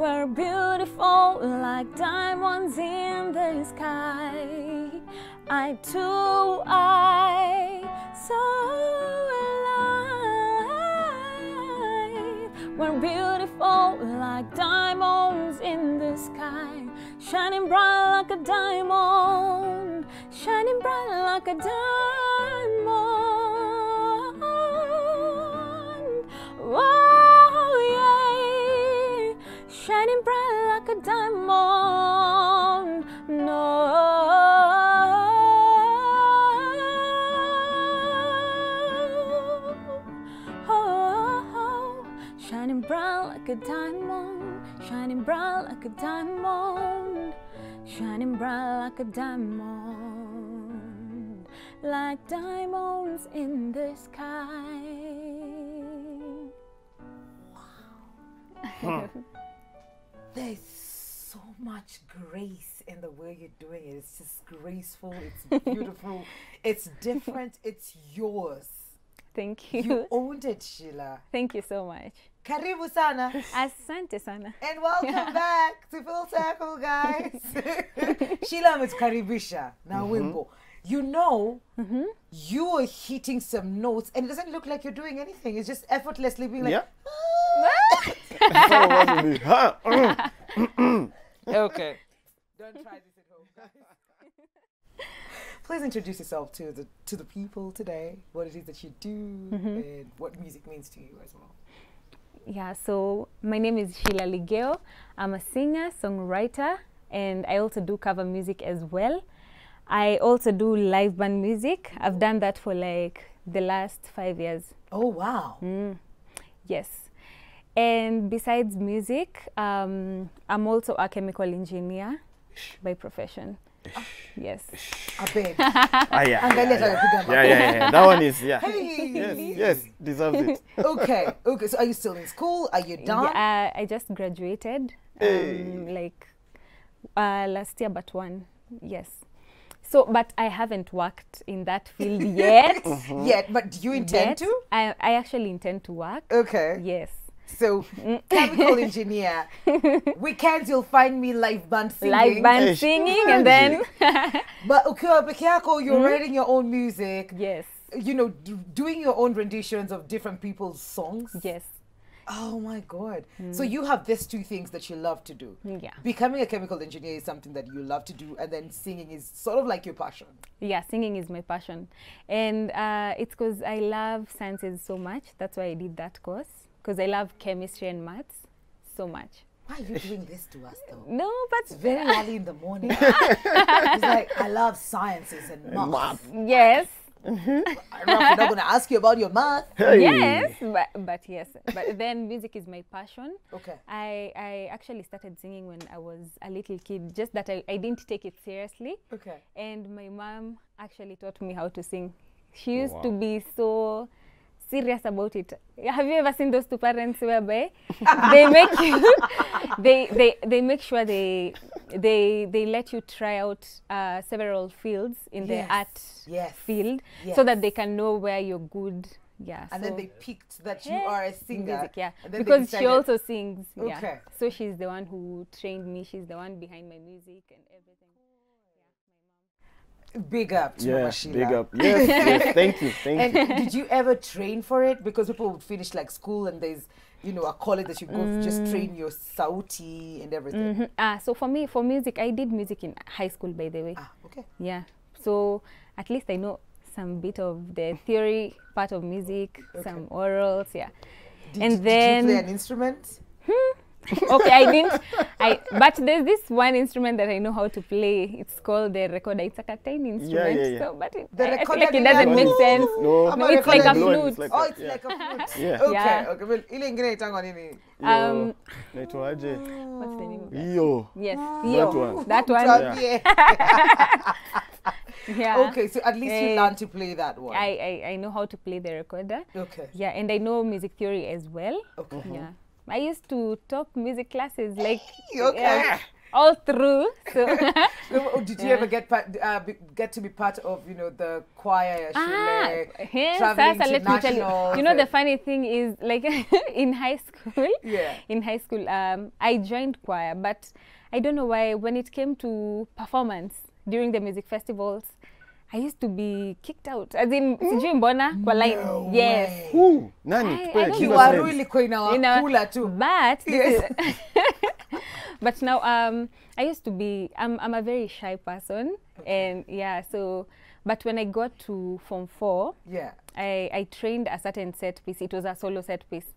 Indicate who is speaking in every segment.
Speaker 1: We're beautiful like diamonds in the sky. I too, I so alive. We're beautiful like diamonds in the sky, shining bright like a diamond, shining bright like a diamond. Like a diamond, shining bright like a diamond, like diamonds in the sky. Wow.
Speaker 2: There's so much grace in the way you're doing it. It's just graceful, it's beautiful, it's different, it's yours.
Speaker 1: Thank you.
Speaker 2: You owned it, Sheila.
Speaker 1: Thank you so much.
Speaker 2: Karibu sana.
Speaker 1: Asante sana.
Speaker 2: And welcome back to Full Circle, guys. Sheila ametukaribisha na wimbo. You know, mm-hmm. you are hitting some notes, and it doesn't look like you're doing anything. It's just effortlessly being like,
Speaker 3: Yeah. Some of us will be, huh? mm.
Speaker 2: okay. Don't try this at home, guys. Please introduce yourself to the to the people today. What it is that you do, mm-hmm. and what music means to you as well.
Speaker 1: Yeah, so my name is Sheila Ligeo. I'm a singer, songwriter, and I also do cover music as well. I also do live band music. I've done that for like the last five years.
Speaker 2: Oh wow!
Speaker 1: Yes. And besides music, um, I'm also a chemical engineer by profession. Yes.
Speaker 2: I beg.
Speaker 3: Ah, yeah.
Speaker 2: Angalia
Speaker 3: Yeah, yeah.
Speaker 2: sana
Speaker 3: yeah, yeah, yeah. That one is, yeah.
Speaker 2: Hey.
Speaker 3: Yes, yes, deserves it.
Speaker 2: Okay. Okay. So, are you still in school? Are you done?
Speaker 1: Yeah, uh, I just graduated um,
Speaker 3: Hey.
Speaker 1: like uh, last year, but one. Yes. So, but I haven't worked in that field yet.
Speaker 2: Yet, but do you intend
Speaker 1: Yet.
Speaker 2: to?
Speaker 1: I, I actually intend to work.
Speaker 2: Okay.
Speaker 1: Yes.
Speaker 2: So, mm. chemical engineer. Weekends you'll find me live band singing.
Speaker 1: Live band
Speaker 3: Ish.
Speaker 1: singing and then
Speaker 2: But ukiwa uh, peke yako, you're hmm? writing your own music.
Speaker 1: yes,
Speaker 2: You know, d- doing your own renditions of different people's songs.
Speaker 1: yes,
Speaker 2: Oh my god! Hmm. So you have these two things that you love to do.
Speaker 1: yeah,
Speaker 2: Becoming a chemical engineer is something that you love to do, and then singing is sort of like your passion.
Speaker 1: yeah. Singing is my passion, and uh, it's because I love sciences so much. That's why I did that course because I love chemistry and maths so much.
Speaker 2: Why are you doing this to us, though?
Speaker 1: No, but It's
Speaker 2: very early in the morning. it's like I love sciences and maths.
Speaker 3: Math.
Speaker 1: yes,
Speaker 2: I'm not going to ask you about your math.
Speaker 3: Hey.
Speaker 1: yes, but, but yes, but then music is my passion.
Speaker 2: Okay.
Speaker 1: I, I actually started singing when I was a little kid, just that I, I didn't take it seriously.
Speaker 2: Okay.
Speaker 1: And my mom actually taught me how to sing. She used to
Speaker 3: Wow.
Speaker 1: be so serious about it. Have you ever seen those two parents whereby they make you they, they they make sure they they they let you try out uh, several fields in the art
Speaker 2: yes,
Speaker 1: field
Speaker 2: yes.
Speaker 1: so that they can know where you're good. Yeah.
Speaker 2: And
Speaker 1: so
Speaker 2: then they picked that you are a singer.
Speaker 1: Music, yeah.
Speaker 2: and then they
Speaker 1: Because she also sings. Yeah.
Speaker 2: Okay.
Speaker 1: So she's the one who trained me. She's the one behind my music and everything.
Speaker 2: Big up to
Speaker 3: Yeah,
Speaker 2: Sheila.
Speaker 3: big up. Yes, yes, thank you, thank
Speaker 2: And
Speaker 3: you.
Speaker 2: did you ever train for it? Because people would finish like school and there's, you know, a college that you go to just
Speaker 1: Mm.
Speaker 2: train your sauti and everything.
Speaker 1: Mhm. Ah, so for me, for music, I did music in high school, by the way.
Speaker 2: Ah, okay.
Speaker 1: Yeah. So at least I know some bit of the theory part of music, some orals. Yeah.
Speaker 2: Did,
Speaker 1: And
Speaker 2: did you play
Speaker 1: then-
Speaker 2: an instrument?
Speaker 1: okay, I didn't. I but there's this one instrument that I know how to play. It's called the recorder. It's like a tiny instrument.
Speaker 3: yeah, yeah.
Speaker 1: So, but it,
Speaker 2: The
Speaker 1: I, I feel
Speaker 2: recorder
Speaker 1: like it doesn't make sense.
Speaker 3: No,
Speaker 2: Ama
Speaker 1: it's like a
Speaker 2: recorder ni-
Speaker 1: flute.
Speaker 3: like
Speaker 2: Oh,
Speaker 3: a-
Speaker 2: it's
Speaker 3: yeah.
Speaker 2: like a flute.
Speaker 3: Yeah.
Speaker 2: Okay,
Speaker 1: Yeah.
Speaker 2: okay. Well, ile ingine itangwa nini?
Speaker 1: Um,
Speaker 3: Naitwaje?
Speaker 1: What's the name of that?
Speaker 3: Hiyo.
Speaker 1: Yes.
Speaker 3: That one.
Speaker 1: That one.
Speaker 2: Tuambie.
Speaker 1: Yeah.
Speaker 2: Okay, so at least you
Speaker 1: Eh,
Speaker 2: learned to play that one.
Speaker 1: I, I, I know how to play the recorder.
Speaker 2: okay.
Speaker 1: Yeah, and I know music theory as well.
Speaker 2: Okay.
Speaker 1: Yeah. I used to top music classes like
Speaker 2: Okay.
Speaker 1: yeah, all through. So
Speaker 2: Did you ever get part, uh, be, get to be part of you know the choir?
Speaker 1: Ah,
Speaker 2: traveling
Speaker 1: Sasa, let me tell you. You know, the funny thing is, like in high school,
Speaker 2: Yeah.
Speaker 1: in high school, um, I joined choir, but I don't know why. When it came to performance during the music festivals, I used to be kicked out. As in, sijui mbona kwa line.
Speaker 2: No
Speaker 1: yes.
Speaker 3: Who? Nani?
Speaker 2: Kiwaru ilikuwa inawakula tu.
Speaker 1: But
Speaker 2: Yes.
Speaker 1: is but now um I used to be I'm I'm a very shy person okay. and yeah so but when I got to form four
Speaker 2: Yeah.
Speaker 1: I I trained a certain set piece it was a solo set piece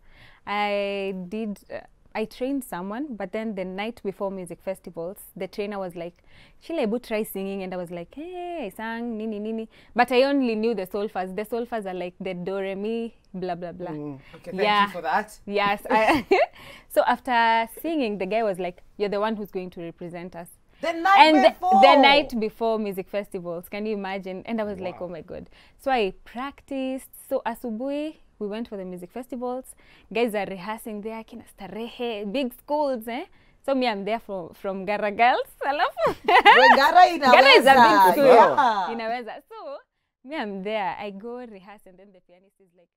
Speaker 1: I did uh, I trained someone but then the night before music festivals the trainer was like Sheila Ebu try singing and I was like hey I sang nini nini but I only knew the solfas the solfas are like the do re mi blah blah blah mm.
Speaker 2: Okay, thank
Speaker 1: Yeah.
Speaker 2: you for that.
Speaker 1: Yes. I, so after singing, the guy was like, "You're the one who's going to represent us."
Speaker 2: The night
Speaker 1: and
Speaker 2: before.
Speaker 1: the the night before music festivals, can you imagine? And I was wow. like, "Oh my god!" So I practiced. So asubui, we went for the music festivals. Guys are rehearsing there, kina starehe, big schools, eh? So me, I'm there from from Gara Girls. Alafu Gara is a big school.
Speaker 2: Yeah.
Speaker 1: Inaweza. So me I'm there. I go rehearse and then the pianist is like,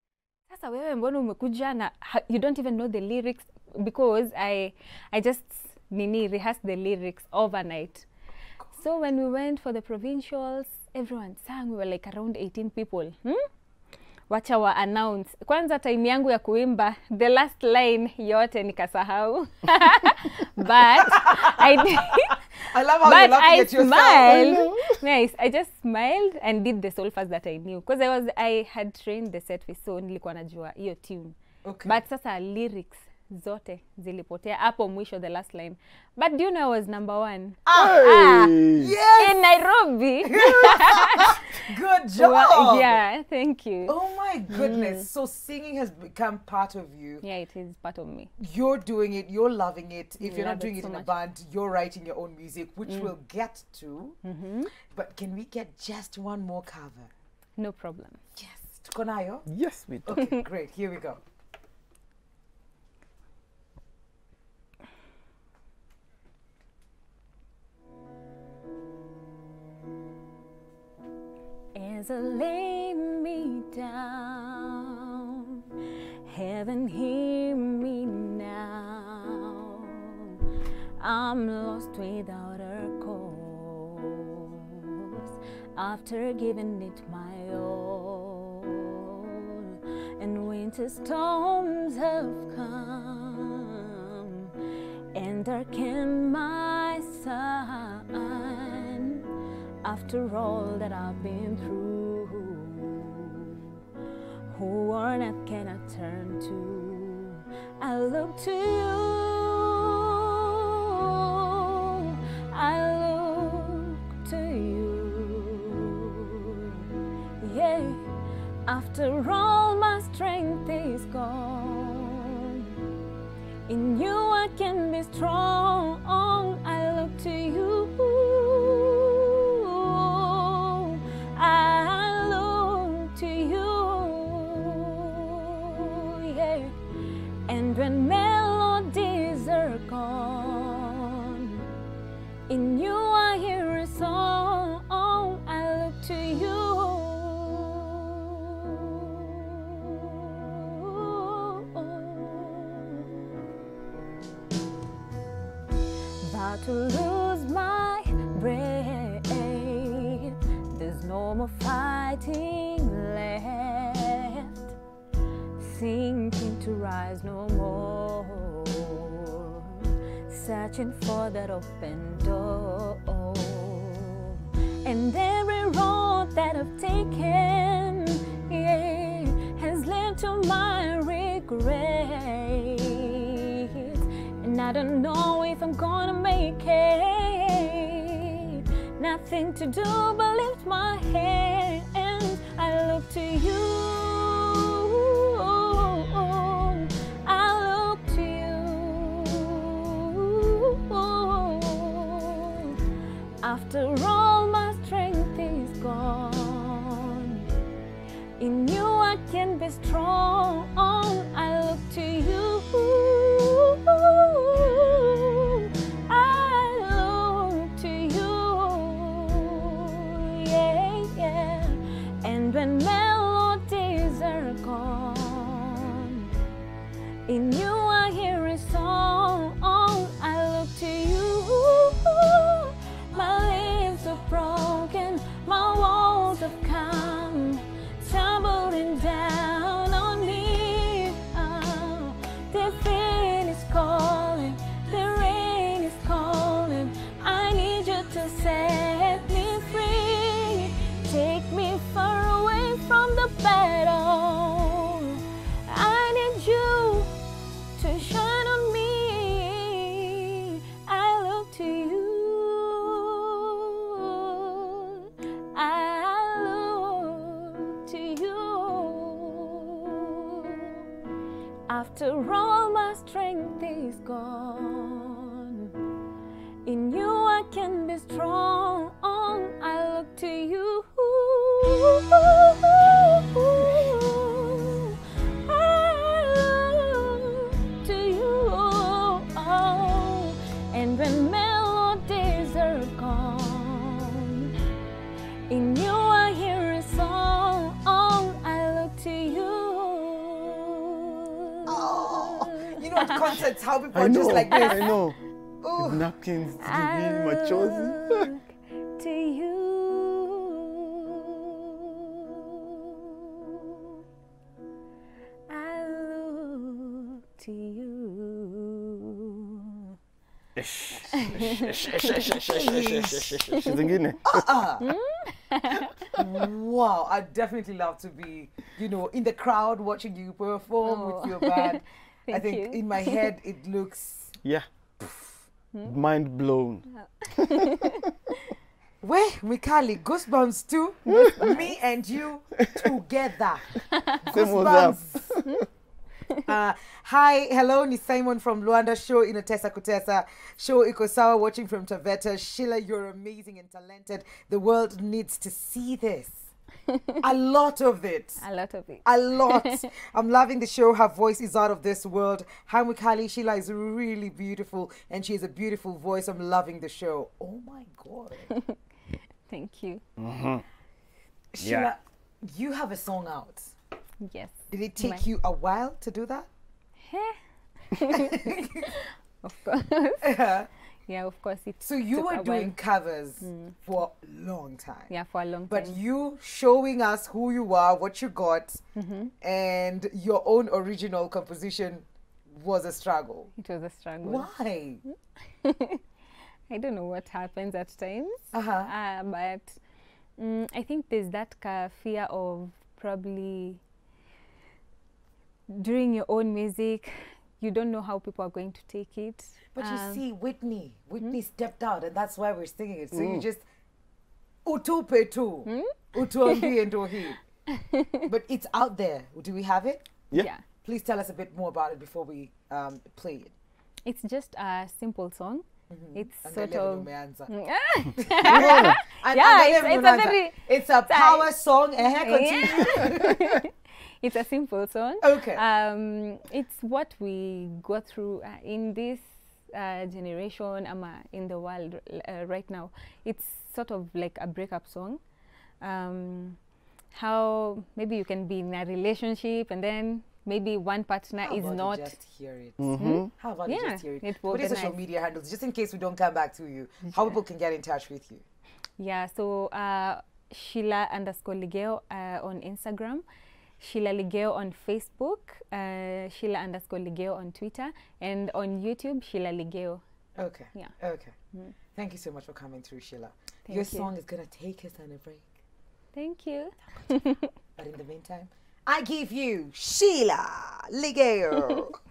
Speaker 1: sasa wewe mbona umekuja na you don't even know the lyrics because I I just nini rehearse the lyrics overnight. So when we went for the provincials, everyone sang. We were like around 18 people. Hmm? Wacha wa announce. Kwanza time yangu ya kuimba, the last line yote nikasahau. But I did
Speaker 2: I love how
Speaker 1: but I
Speaker 2: at yourself.
Speaker 1: smiled. Nice. I just smiled and did the solfas that I knew because I was I had trained the set piece so nilikuwa najua hiyo tune.
Speaker 2: Okay.
Speaker 1: But sasa lyrics zote zilipotea hapo mwisho the last line. But do you know I was number one Ah. ah.
Speaker 3: Hey.
Speaker 2: yes.
Speaker 1: in Nairobi.
Speaker 2: Good job.
Speaker 1: Wa- yeah, thank you.
Speaker 2: Oh my mm. goodness. So singing has become part of you.
Speaker 1: Yeah, it is part of me.
Speaker 2: You're doing it, you're loving it. If you're not doing
Speaker 1: it
Speaker 2: it
Speaker 1: so
Speaker 2: in a band, you're writing your own music, which mm. we'll get to. Mm-hmm. But can we get just one more cover?
Speaker 1: No problem.
Speaker 2: Yes. Tuko nayo?
Speaker 3: Yes, we do.
Speaker 2: Okay, great. Here we go.
Speaker 1: I lay me down, heaven hear me now. I'm lost without a cause after giving it my all. And winter storms have come and darken my sun after all that I've been through. Who on earth can I turn to? I look to you. I look to you. Yeah. After all my strength is gone. In you I can be strong. Are gone, in you I hear a song. oh, I look to you. About to lose my breath. There's no more fighting left. Sinking to rise no more. Searching for that open door. And every road that I've taken yeah, has led to my regret. And I don't know if I'm gonna make it. Nothing to do but lift my hands. melodies are gone. In you
Speaker 2: strength at concerts how people
Speaker 3: I
Speaker 2: are
Speaker 3: know,
Speaker 2: just like this.
Speaker 3: I
Speaker 2: this.
Speaker 3: know.
Speaker 2: Ooh.
Speaker 3: Napkins,
Speaker 1: I
Speaker 3: Jibin, machozi.
Speaker 1: look to you. I look to you.
Speaker 3: Zingine. Uh-uh.
Speaker 2: Wow, I'd definitely love to be, you know, in the crowd watching you perform
Speaker 1: Oh.
Speaker 2: with your band. Oh.
Speaker 1: I
Speaker 2: think
Speaker 1: you.
Speaker 2: in my head it looks
Speaker 3: Yeah. Mind blown.
Speaker 2: where Mwikali goosebumps too. Me and you together.
Speaker 3: Same up.
Speaker 2: Goosebumps. Uh, hi, hello, ni Simon from Luanda Show in Otesa Kutesa. Show Iko Sawa watching from Taveta. Sheila, you're amazing and talented. The world needs to see this. A lot of it.
Speaker 1: A lot of it.
Speaker 2: a lot. I'm loving the show. Her voice is out of this world. Hi, Mwikali. Sheila is really beautiful and she has a beautiful voice. I'm loving the show. Oh my God.
Speaker 1: Thank you. Mm-hmm.
Speaker 2: Sheila, you have a song out.
Speaker 1: Yes.
Speaker 2: Did it take
Speaker 1: My-
Speaker 2: you a while to do that?
Speaker 1: Of course. Uh-huh. Yeah, of course. It
Speaker 2: So you were doing covers for a long time.
Speaker 1: Yeah, for a long
Speaker 2: But
Speaker 1: time.
Speaker 2: But you showing us who you are, what you got,
Speaker 1: Mm-hmm.
Speaker 2: and your own original composition was a struggle.
Speaker 1: it was a struggle.
Speaker 2: Why?
Speaker 1: I don't know what happens at times.
Speaker 2: Uh-huh.
Speaker 1: Uh, but mm, I think there's that fear of probably doing your own music. You don't know how people are going to take it.
Speaker 2: But you
Speaker 1: Um,
Speaker 2: see, Whitney, Whitney stepped out, and that's why we're singing it. So you
Speaker 3: Mm.
Speaker 2: just utupe tu, utuambi and uhi. But it's out there. Do we have it?
Speaker 3: Yeah.
Speaker 1: yeah.
Speaker 2: Please tell us a bit more about it before we um, play it.
Speaker 1: It's just a simple song. It's sort of.
Speaker 2: vile umeanza.
Speaker 1: Mm,
Speaker 2: And
Speaker 1: Yeah,
Speaker 2: angalia
Speaker 1: it's- it's a very
Speaker 2: It's a power song. Eh, continue.
Speaker 1: it's a simple song.
Speaker 2: Okay.
Speaker 1: Um, it's what we go through uh, in this uh, generation, um, uh, in the world uh, right now. It's sort of like a breakup song. Um, how maybe you can be in a relationship and then maybe one partner
Speaker 2: How
Speaker 1: is
Speaker 2: about you
Speaker 1: not.
Speaker 2: just hear it.
Speaker 3: Mhm.
Speaker 2: How about you
Speaker 1: Yeah,
Speaker 2: just hear it?
Speaker 1: it
Speaker 2: Put your social
Speaker 1: nice.
Speaker 2: media handles just in case we don't come back to you. How people can get in touch with you.
Speaker 1: Yeah, so uh, Sheila underscore Ligeo uh, on Instagram, Sheila Ligeo on Facebook, uh, Sheila underscore Ligeo on Twitter, and on YouTube, Sheila Ligeo.
Speaker 2: Okay.
Speaker 1: Yeah.
Speaker 2: Okay. Thank you so much for coming through, Sheila.
Speaker 1: Thank
Speaker 2: Your
Speaker 1: you.
Speaker 2: song is gonna take us on a break.
Speaker 1: Thank you.
Speaker 2: But in the meantime, I give you Sheila Ligeo.